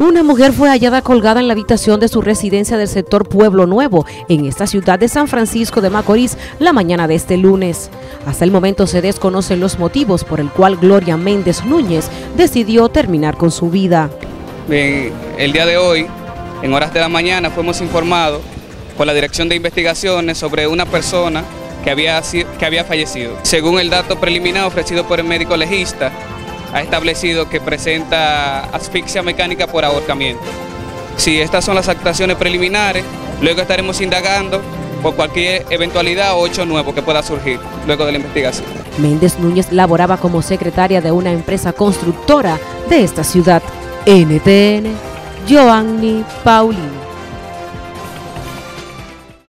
Una mujer fue hallada colgada en la habitación de su residencia del sector Pueblo Nuevo, en esta ciudad de San Francisco de Macorís, la mañana de este lunes. Hasta el momento se desconocen los motivos por el cual Gloria Méndez Núñez decidió terminar con su vida. el día de hoy, en horas de la mañana, fuimos informados por la Dirección de Investigaciones sobre una persona que había, que había fallecido. Según el dato preliminar ofrecido por el médico legista, ha establecido que presenta asfixia mecánica por ahorcamiento. Si estas son las actuaciones preliminares, luego estaremos indagando por cualquier eventualidad o hecho nuevo que pueda surgir luego de la investigación. Méndez Núñez laboraba como secretaria de una empresa constructora de esta ciudad. NTN, Joanny Paulino.